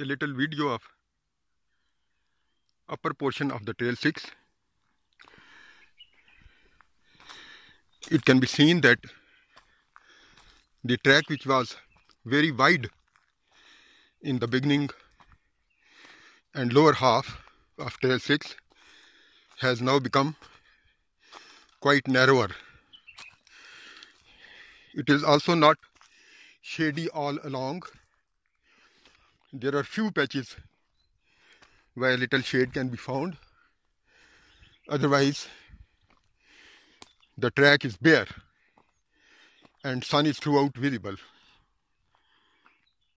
a little video of upper portion of the trail 6 it can be seen that the track which was very wide in the beginning and lower half of trail 6 has now become quite narrower. It is also not shady all along there are few patches where little shade can be found. Otherwise the track is bare and sun is throughout visible